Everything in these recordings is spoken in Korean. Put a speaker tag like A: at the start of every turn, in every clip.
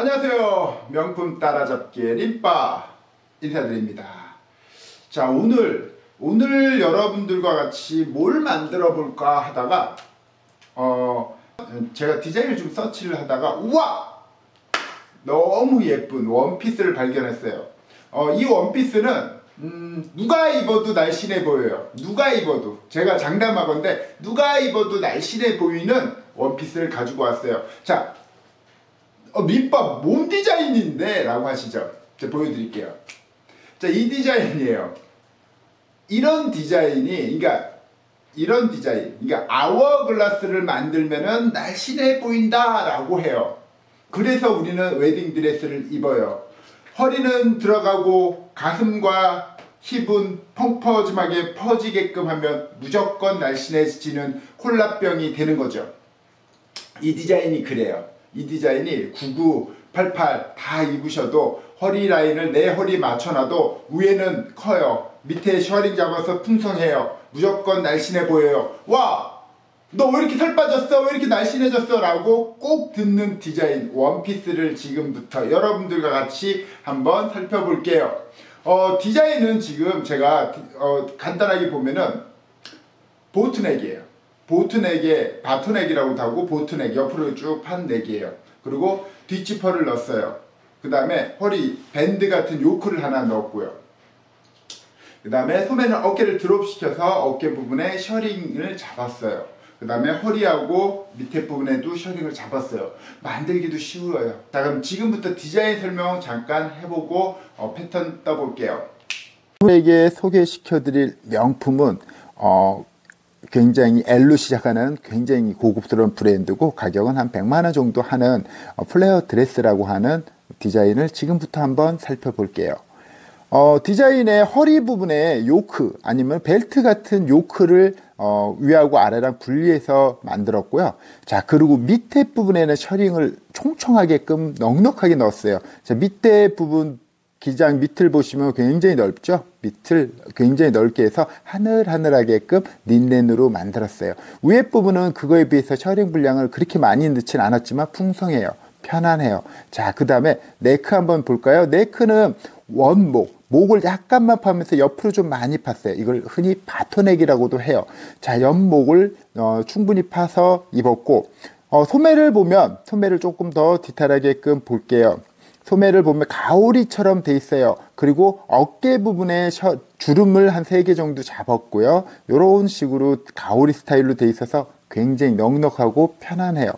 A: 안녕하세요. 명품 따라잡기의 림바 인사드립니다. 자, 오늘, 오늘 여러분들과 같이 뭘 만들어 볼까 하다가, 어, 제가 디자인을 좀 서치를 하다가, 우와! 너무 예쁜 원피스를 발견했어요. 어, 이 원피스는, 음, 누가 입어도 날씬해 보여요. 누가 입어도. 제가 장담하건데, 누가 입어도 날씬해 보이는 원피스를 가지고 왔어요. 자, 어, 밑밥 몸 디자인인데 라고 하시죠. 제가 보여드릴게요. 자 이 디자인이에요. 이런 디자인이 그러니까 이런 디자인 그러니까 hourglass를 만들면은 날씬해 보인다 라고 해요. 그래서 우리는 웨딩 드레스를 입어요. 허리는 들어가고 가슴과 힙은 펑퍼짐하게 퍼지게끔 하면 무조건 날씬해지는 콜라병이 되는 거죠. 이 디자인이 그래요 이 디자인이 99, 88 다 입으셔도 허리 라인을 내 허리 맞춰놔도 위에는 커요. 밑에 셔링 잡아서 풍성해요. 무조건 날씬해 보여요. 와! 너 왜 이렇게 살 빠졌어? 왜 이렇게 날씬해졌어? 라고 꼭 듣는 디자인 원피스를 지금부터 여러분들과 같이 한번 살펴볼게요. 어, 디자인은 지금 제가 어, 간단하게 보면은 보트넥이에요. 보트넥에 바토넥이라고도 하고 보트넥 옆으로 쭉 판 넥이에요. 그리고 뒷지퍼를 넣었어요. 그 다음에 허리 밴드 같은 요크를 하나 넣었고요. 그 다음에 소매는 어깨를 drop시켜서 어깨 부분에 셔링을 잡았어요. 그 다음에 허리하고 밑에 부분에도 셔링을 잡았어요. 만들기도 쉬워요. 자 그럼 지금부터 디자인 설명 잠깐 해보고 어, 패턴 떠볼게요.
B: 에게 소개시켜드릴 명품은 어, 굉장히 L로 시작하는 굉장히 고급스러운 브랜드고 가격은 한 100만 원 정도 하는 어, 플레어 드레스라고 하는 디자인을 지금부터 한번 살펴볼게요. 어, 디자인의 허리 부분에 요크 아니면 벨트 같은 요크를 어, 위하고 아래랑 분리해서 만들었고요. 자, 그리고 밑에 부분에는 셔링을 총총하게끔 넉넉하게 넣었어요. 자, 밑에 부분 기장 밑을 보시면 굉장히 넓죠? 밑을 굉장히 넓게 해서 하늘하늘하게끔 린넨으로 만들었어요. 위에 부분은 그거에 비해서 셔링 분량을 그렇게 많이 넣진 않았지만 풍성해요. 편안해요. 자, 그 다음에 neck 한번 볼까요? neck는 앞목, 목을 약간만 파면서 옆으로 좀 많이 팠어요. 이걸 흔히 bateau neck이라고도 해요. 자, 옆목을 어, 충분히 파서 입었고, 어, 소매를 보면, 소매를 조금 더 디테일하게끔 볼게요. 소매를 보면 가오리처럼 돼 있어요. 그리고 어깨 부분에 셔, 주름을 한세개 정도 잡았고요. 이런 식으로 가오리 스타일로 돼 있어서 굉장히 넉넉하고 편안해요.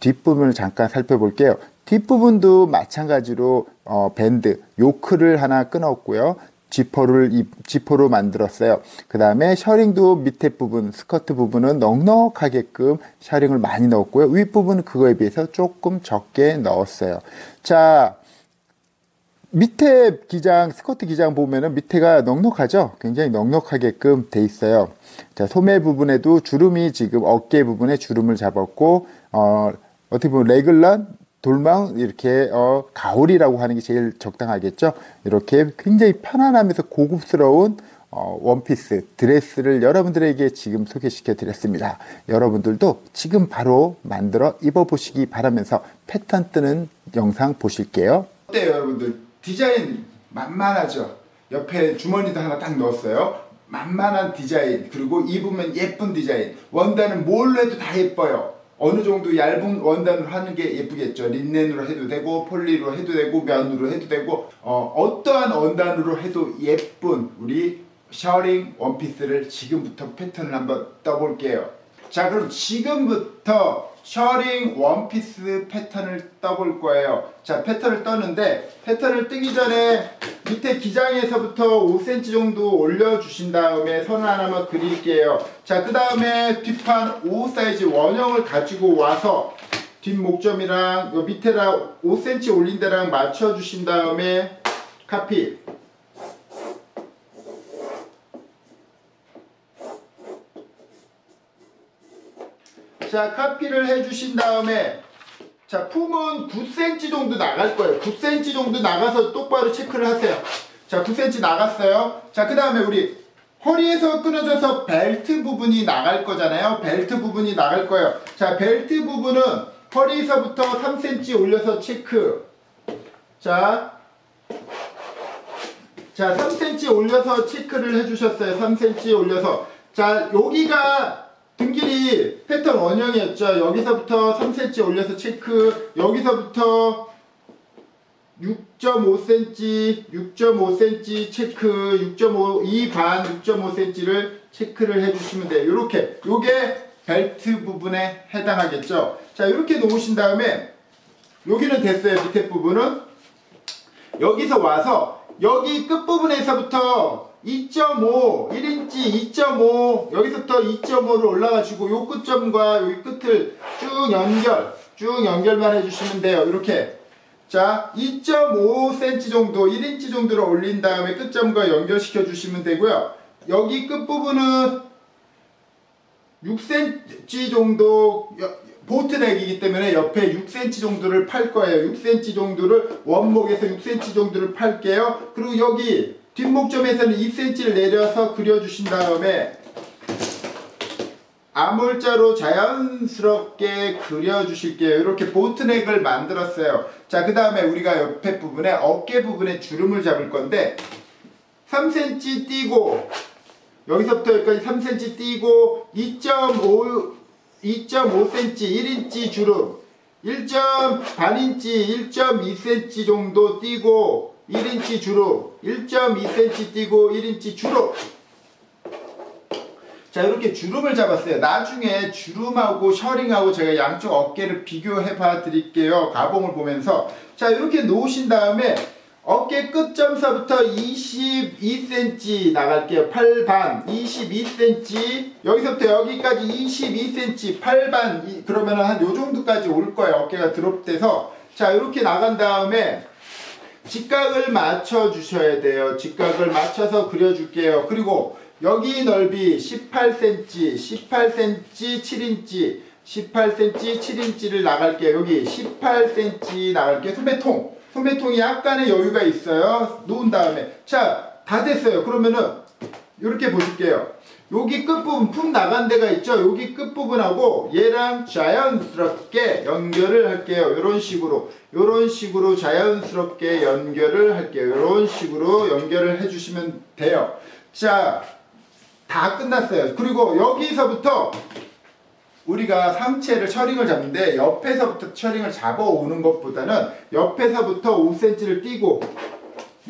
B: 뒷부분을 잠깐 살펴볼게요. 뒷부분도 마찬가지로 어, 밴드, 요크를 하나 끊었고요. 지퍼를 지퍼로 만들었어요. 그 다음에 셔링도 밑에 부분, 스커트 부분은 넉넉하게끔 셔링을 많이 넣었고요. 윗부분은 그거에 비해서 조금 적게 넣었어요. 자, 밑에 기장, 스커트 기장 보면은 밑에가 넉넉하죠? 굉장히 넉넉하게끔 돼 있어요. 자, 소매 부분에도 주름이 지금 어깨 부분에 주름을 잡았고, 어, 어떻게 보면 레글란, 돌망, 이렇게, 어, 가오리라고 하는 게 제일 적당하겠죠? 이렇게 굉장히 편안하면서 고급스러운 어, 원피스, 드레스를 여러분들에게 지금 소개시켜 드렸습니다. 여러분들도 지금 바로 만들어 입어보시기 바라면서 패턴 뜨는 영상 보실게요.
A: 어때요, 여러분들? 디자인 만만하죠. 옆에 주머니도 하나 딱 넣었어요. 만만한 디자인 그리고 입으면 예쁜 디자인 원단은 뭘로 해도 다 예뻐요. 어느 정도 얇은 원단으로 하는 게 예쁘겠죠. 린넨으로 해도 되고 폴리로 해도 되고 면으로 해도 되고 어, 어떠한 원단으로 해도 예쁜 우리 셔링 원피스를 지금부터 패턴을 한번 떠볼게요. 자 그럼 지금부터 셔링 원피스 패턴을 떠볼 거예요. 자 패턴을 떠는데 패턴을 뜨기 전에 밑에 기장에서부터 5cm 정도 올려 주신 다음에 선을 하나만 그릴게요. 자 그 다음에 뒷판 5 사이즈 원형을 가지고 와서 뒷목점이랑 요 밑에랑 5cm 올린 데랑 맞춰 주신 다음에 카피 자 카피를 해주신 다음에 자 품은 9cm 정도 나갈 거예요. 9cm 정도 나가서 똑바로 체크를 하세요. 자 9cm 나갔어요. 자 그 다음에 우리 허리에서 끊어져서 벨트 부분이 나갈 거잖아요. 벨트 부분이 나갈 거예요. 자 벨트 부분은 허리에서부터 3cm 올려서 체크. 자, 자 3cm 올려서 체크를 해주셨어요. 3cm 올려서. 자 여기가 등길이 패턴 원형이었죠. 여기서부터 3cm 올려서 체크 여기서부터 6.5cm, 6.5cm 체크, 6.5, 이반 6.5cm를 체크를 해주시면 돼요. 이렇게. 요게 벨트 부분에 해당하겠죠. 자, 이렇게 놓으신 다음에 여기는 됐어요. 밑에 부분은. 여기서 와서 여기 끝부분에서부터 2.5, 1인치 2.5, 여기서부터 2.5를 올라가지고 요 끝점과 여기 끝을 쭉 연결, 쭉 연결만 해주시면 돼요. 이렇게. 자, 2.5cm 정도, 1인치 정도를 올린 다음에 끝점과 연결시켜 주시면 되고요. 여기 끝부분은 6cm 정도 여- 보트넥이기 때문에 옆에 6cm 정도를 팔 거예요. 6cm 정도를 원목에서 6cm 정도를 팔게요. 그리고 여기 뒷목점에서는 2cm를 내려서 그려주신 다음에 아몰자로 자연스럽게 그려주실게요. 이렇게 보트넥을 만들었어요. 자, 그 다음에 우리가 옆에 부분에 어깨 부분에 주름을 잡을 건데 3cm 띄고 여기서부터 여기까지 3cm 띄고 2.5 2.5cm 1인치 주름 1. 반인치 1.2cm 정도 띄고 1인치 주름 1.2cm 띄고 1인치 주름 자 이렇게 주름을 잡았어요. 나중에 주름하고 셔링하고 제가 양쪽 어깨를 비교해 봐 드릴게요. 가봉을 보면서. 자 이렇게 놓으신 다음에 어깨 끝점서부터 22cm 나갈게요. 8반. 22cm 여기서부터 여기까지 22cm 8반. 이- 그러면 한 요 정도까지 올 거예요. 어깨가 드롭돼서. 자 이렇게 나간 다음에 직각을 맞춰 주셔야 돼요. 직각을 맞춰서 그려줄게요. 그리고 여기 넓이 18cm, 18cm, 7인치, 18cm, 7인치를 나갈게요. 여기 18cm 나갈게요. 소매통. 소매통이 약간의 여유가 있어요. 놓은 다음에. 자, 다 됐어요. 그러면은 이렇게 보실게요. 여기 끝부분 푹 나간 데가 있죠. 여기 끝부분하고 얘랑 자연스럽게 연결을 할게요. 이런 식으로 이런 식으로 자연스럽게 연결을 할게요. 이런 식으로 연결을 해주시면 돼요. 자, 다 끝났어요. 그리고 여기서부터 우리가 상체를 셔링을 잡는데 옆에서부터 셔링을 잡아오는 것보다는 옆에서부터 5cm를 띄고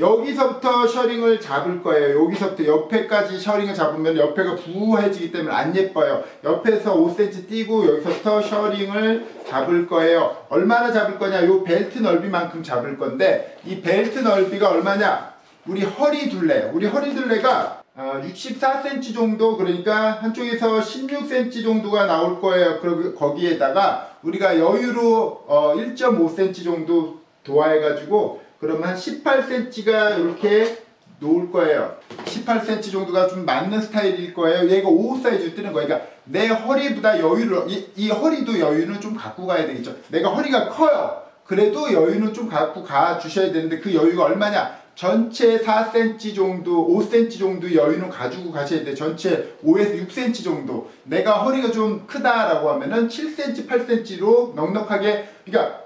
A: 여기서부터 셔링을 잡을 거예요. 여기서부터 옆에까지 셔링을 잡으면 옆에가 부해지기 때문에 안 예뻐요. 옆에서 5cm 띄고 여기서부터 셔링을 잡을 거예요. 얼마나 잡을 거냐? 요 벨트 넓이만큼 잡을 건데 이 벨트 넓이가 얼마냐? 우리 허리 둘레, 우리 허리 둘레가 어, 64cm 정도 그러니까 한쪽에서 16cm 정도가 나올 거예요. 그리고 거기에다가 우리가 여유로 어, 1.5cm 정도 도화해가지고 그러면 한 18cm가 이렇게 놓을 거예요. 18cm 정도가 좀 맞는 스타일일 거예요. 얘가 5 사이즈 뜨는 거예요. 그러니까 내 허리보다 여유를 이, 이 허리도 여유는 좀 갖고 가야 되겠죠. 내가 허리가 커요. 그래도 여유는 좀 갖고 가 주셔야 되는데 그 여유가 얼마냐? 전체 4cm 정도, 5cm 정도 여유는 가지고 가셔야 돼. 전체 5에서 6cm 정도. 내가 허리가 좀 크다라고 하면은 7cm, 8cm로 넉넉하게, 그러니까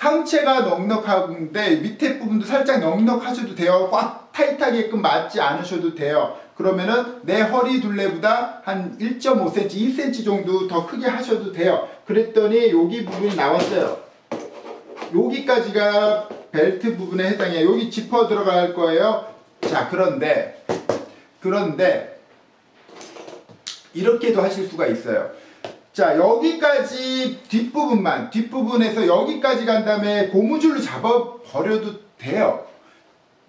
A: 상체가 넉넉한데 밑에 부분도 살짝 넉넉하셔도 돼요. 꽉 타이트하게끔 맞지 않으셔도 돼요. 그러면은 내 허리 둘레보다 한 1.5cm, 2cm 정도 더 크게 하셔도 돼요. 그랬더니 여기 부분이 나왔어요. 여기까지가 벨트 부분에 해당해요. 여기 지퍼 들어갈 거예요. 자, 그런데, 그런데, 이렇게도 하실 수가 있어요. 자, 여기까지 뒷부분만, 뒷부분에서 여기까지 간 다음에 고무줄로 잡아버려도 돼요.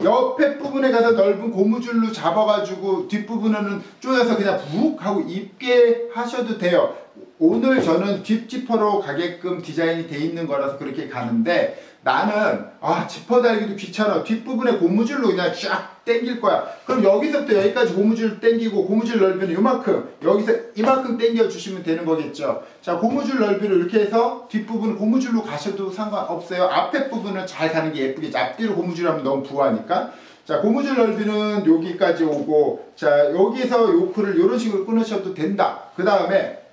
A: 옆에 부분에 가서 넓은 고무줄로 잡아가지고 뒷부분은 쪼여서 그냥 북 하고 입게 하셔도 돼요. 오늘 저는 뒷지퍼로 가게끔 디자인이 돼 있는 거라서 그렇게 가는데 나는 아 지퍼 달기도 귀찮아. 뒷부분에 고무줄로 그냥 쫙 당길 거야. 그럼 여기서부터 여기까지 고무줄 당기고 고무줄 넓이는 이만큼 여기서 이만큼 당겨 주시면 되는 거겠죠. 자 고무줄 넓이를 이렇게 해서 뒷부분 고무줄로 가셔도 상관없어요. 앞에 부분은 잘 가는 게 예쁘겠죠 앞뒤로 고무줄 하면 너무 부하니까. 자 고무줄 넓이는 여기까지 오고 자 여기서 요크를 이런 식으로 끊으셔도 된다. 그 다음에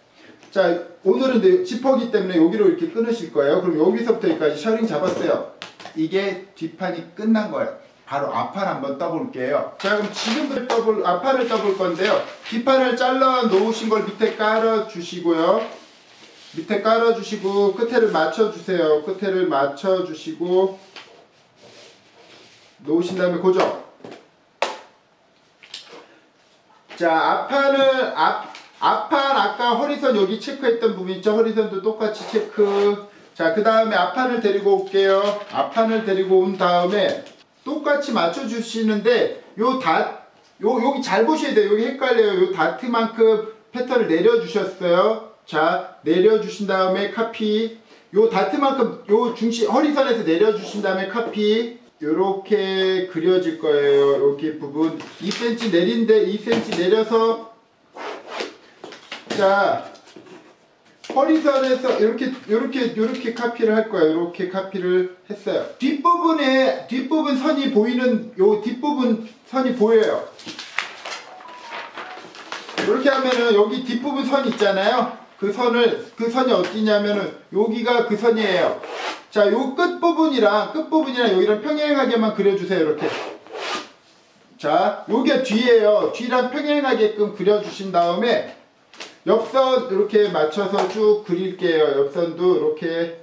A: 자 오늘은 지퍼기 때문에 여기로 이렇게 끊으실 거예요 그럼 여기서부터 여기까지 셔링 잡았어요 이게 뒷판이 끝난 거예요. 바로 앞판 한번 떠볼게요. 자 그럼 지금부터 떠볼 앞판을 떠볼 건데요. 뒷판을 잘라 놓으신 걸 밑에 깔아 주시고요. 밑에 깔아 주시고 끝에를 맞춰 주세요. 끝에를 맞춰 주시고 놓으신 다음에 고정. 자 앞판을 앞 앞판 아까 허리선 여기 체크했던 부분 있죠? 허리선도 똑같이 체크. 자 그 다음에 앞판을 데리고 올게요. 앞판을 데리고 온 다음에 똑같이 맞춰 주시는데 요 다, 요, 여기 잘 보셔야 돼요. 여기 헷갈려요. 요 다트만큼 패턴을 내려주셨어요. 자, 내려주신 다음에 카피. 요 다트만큼 요 중심, 허리선에서 내려주신 다음에 카피. 요렇게 그려질 거예요. 이렇게 부분. 2cm 내린데 2cm 내려서. 자, 허리선에서 이렇게 이렇게 이렇게 카피를 할 거예요. 이렇게 카피를 했어요. 뒷부분에 뒷부분 선이 보이는 요 뒷부분 선이 보여요. 이렇게 하면은 여기 뒷부분 선 있잖아요. 그 선을 그 선이 어디냐면은 여기가 그 선이에요. 자, 요 끝 부분이랑 끝 부분이랑 여기랑 평행하게만 그려 주세요. 이렇게. 자, 요게 뒤에요. 뒤랑 평행하게끔 그려 주신 다음에 옆선 이렇게 맞춰서 쭉 그릴게요. 옆선도 이렇게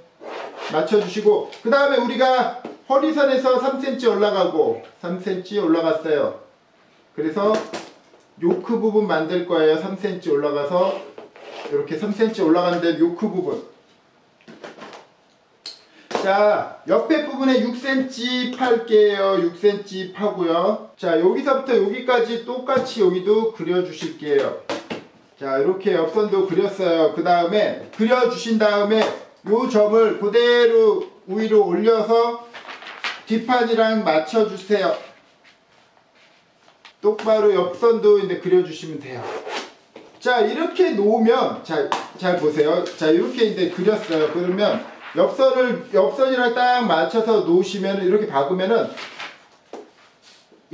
A: 맞춰주시고 그 다음에 우리가 허리선에서 3cm 올라가고 3cm 올라갔어요. 그래서 요크 부분 만들 거예요. 3cm 올라가서 이렇게 3cm 올라가는데 요크 부분 자 옆에 부분에 6cm 팔게요. 6cm 파고요. 자 여기서부터 여기까지 똑같이 여기도 그려주실게요. 자 이렇게 옆선도 그렸어요. 그 다음에 그려주신 다음에 요 점을 그대로 위로 올려서 뒷판이랑 맞춰주세요. 똑바로 옆선도 이제 그려주시면 돼요. 자 이렇게 놓으면 자, 잘 보세요. 자 이렇게 이제 그렸어요. 그러면 옆선을 옆선이랑 딱 맞춰서 놓으시면 이렇게 박으면은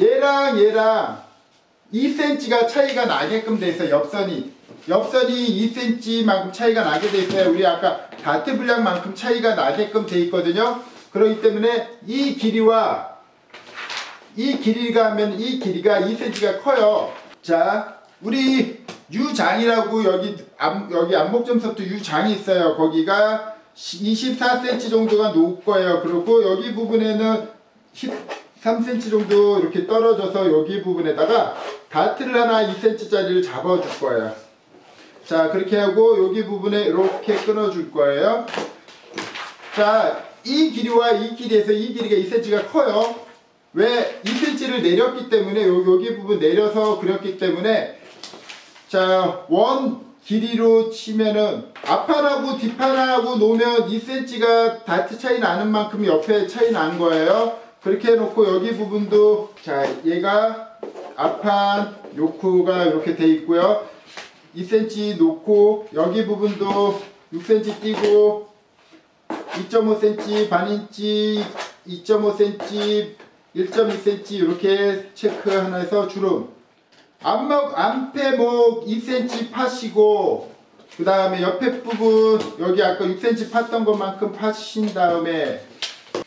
A: 얘랑 얘랑 2cm가 차이가 나게끔 돼 있어요. 옆선이. 옆선이 2cm만큼 차이가 나게 돼 있어요. 우리 아까 다트 분량만큼 차이가 나게끔 돼 있거든요. 그렇기 때문에 이 길이와 이 길이가 하면 이 길이가 2cm가 커요. 자, 우리 유장이라고 여기 앞, 여기 안목점서부터 유장이 있어요. 거기가 24cm 정도가 거예요. 그리고 여기 부분에는 13cm 정도 이렇게 떨어져서 여기 부분에다가 다트를 하나 2cm짜리를 잡아 줄 거예요. 자, 그렇게 하고 여기 부분에 이렇게 끊어 줄 거예요. 자, 이 길이와 이 길이에서 이 길이가 2cm가 커요. 왜 2cm를 내렸기 때문에 여기, 여기 부분 내려서 그렸기 때문에 자, 원 길이로 치면은 앞판하고 뒷판하고 놓으면 2cm가 다트 차이 나는 만큼 옆에 차이 난 거예요. 그렇게 해놓고 여기 부분도 자 얘가 앞판 요크가 이렇게 돼 있고요. 2cm 놓고 여기 부분도 6cm 띄고 2.5cm 반인치 2.5cm 1.2cm 이렇게 체크 하나 해서 주름 앞목 안패목 2cm 파시고 그 다음에 옆에 부분 여기 아까 6cm 팠던 것만큼 파신 다음에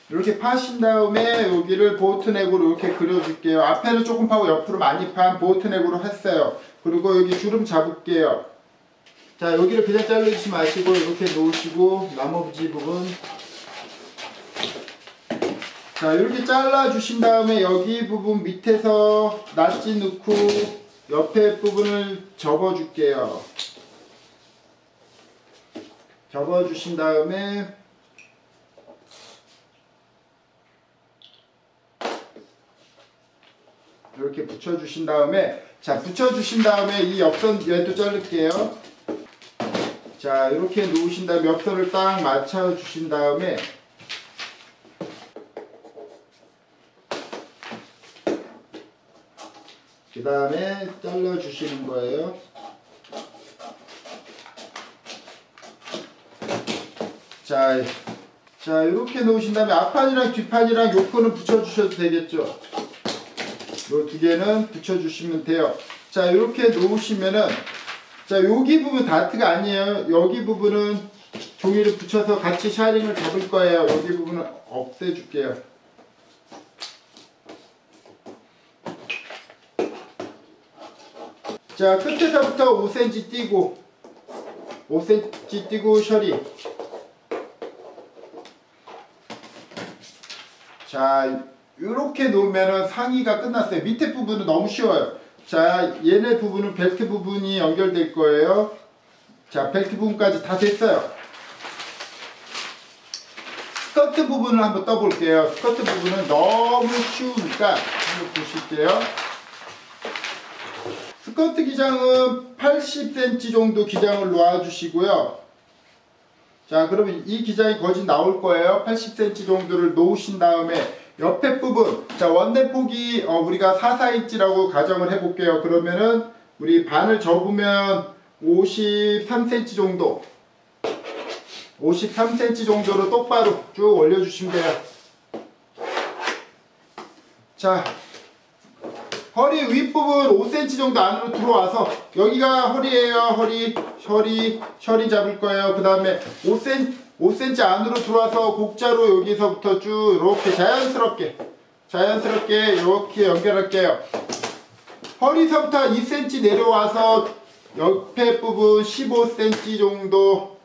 A: 이렇게 파신 다음에 여기를 보트넥으로 이렇게 그려줄게요. 앞에는 조금 파고 옆으로 많이 판 보트넥으로 했어요. 그리고 여기 주름 잡을게요. 자 여기를 그냥 자르지 마시고 이렇게 놓으시고 나머지 부분 자 이렇게 잘라 주신 다음에 여기 부분 밑에서 낫지 넣고 옆에 부분을 접어 줄게요. 접어 주신 다음에 이렇게 붙여주신 다음에 자 붙여주신 다음에 이 옆선 얘도 자를게요. 자 이렇게 놓으신 다음에 옆선을 딱 맞춰 주신 다음에 그 다음에 잘라 주시는 거예요. 자, 자 이렇게 놓으신 다음에 앞판이랑 뒷판이랑 요코는 붙여주셔도 되겠죠 요 두 개는 붙여주시면 돼요. 자, 이렇게 놓으시면은, 자, 여기 부분 다트가 아니에요. 여기 부분은 종이를 붙여서 같이 샤링을 잡을 거예요. 여기 부분은 없애줄게요. 자 끝에서부터 5cm 띄고 5cm 띄고 셔리 자 이렇게 놓으면은 상의가 끝났어요. 밑에 부분은 너무 쉬워요. 자 얘네 부분은 벨트 부분이 연결될 거예요. 자 벨트 부분까지 다 됐어요. 스커트 부분을 한번 떠볼게요. 스커트 부분은 너무 쉬우니까 한번 보실게요. 스커트 기장은 80cm 정도 기장을 놓아주시고요. 자, 그러면 이 기장이 거진 나올 거예요. 80cm 정도를 놓으신 다음에 옆에 부분, 자, 원내 폭이 어, 우리가 4, 4인치라고 가정을 해볼게요. 그러면은 우리 반을 접으면 53cm 정도, 53cm 정도로 똑바로 쭉 올려주시면 돼요. 자, 허리 윗부분 5cm 정도 안으로 들어와서 여기가 허리예요 허리 허리 셔리 잡을 거예요 그 다음에 5cm 5cm 안으로 들어와서 곡자로 여기서부터 쭉 이렇게 자연스럽게 자연스럽게 이렇게 연결할게요 허리서부터 2cm 내려와서 옆에 부분 15cm 정도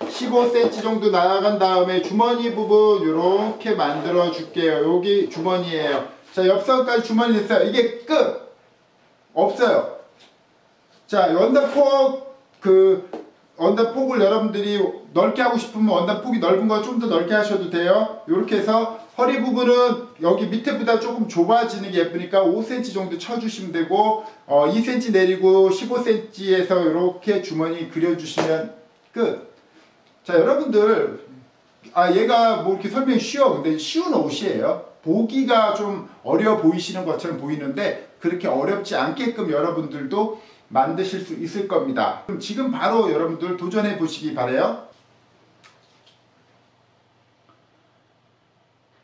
A: 15cm 정도 나아간 다음에 주머니 부분 이렇게 만들어 줄게요 여기 주머니예요 자, 옆선까지 주머니 됐어요. 이게 끝! 없어요. 자, 원단폭, 그, 원단폭을 여러분들이 넓게 하고 싶으면 원단폭이 넓은 거 좀 더 넓게 하셔도 돼요. 이렇게 해서 허리 부분은 여기 밑에보다 조금 좁아지는 게 예쁘니까 5cm 정도 쳐주시면 되고, 어, 2cm 내리고 15cm에서 이렇게 주머니 그려주시면 끝. 자, 여러분들, 아, 얘가 뭐 이렇게 설명이 쉬워. 근데 쉬운 옷이에요. 보기가 좀 어려워 보이시는 것처럼 보이는데 그렇게 어렵지 않게끔 여러분들도 만드실 수 있을 겁니다. 그럼 지금 바로 여러분들 도전해 보시기 바래요.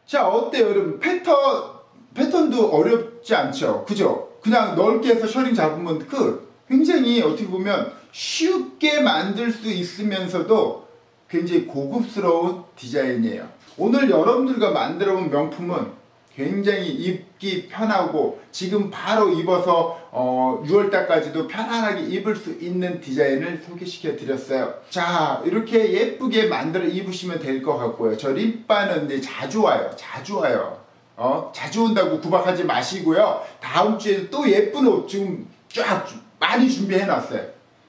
A: 자, 어때요, 여러분? 패턴 패턴도 어렵지 않죠, 그죠? 그냥 넓게 해서 셔링 잡으면 끝. 굉장히 어떻게 보면 쉽게 만들 수 있으면서도 굉장히 고급스러운 디자인이에요. 오늘 여러분들과 만들어 본 명품은 굉장히 입기 편하고 지금 바로 입어서 어, 6월달까지도 편안하게 입을 수 있는 디자인을 소개시켜 드렸어요. 자 이렇게 예쁘게 만들어 입으시면 될 것 같고요. 저 립바는 이제 자주 와요. 자주 와요. 어, 자주 온다고 구박하지 마시고요. 다음 주에 또 예쁜 옷 지금 쫙 많이 준비해 놨어요.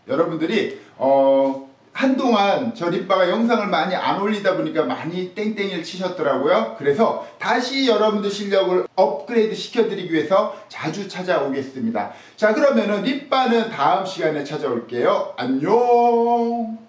A: 여러분들이 어, 한동안 저 립바가 영상을 많이 안 올리다 보니까 많이 땡땡이를 치셨더라고요. 그래서 다시 여러분들 실력을 업그레이드 시켜드리기 위해서 자주 찾아오겠습니다. 자, 그러면은 립바는 다음 시간에 찾아올게요. 안녕!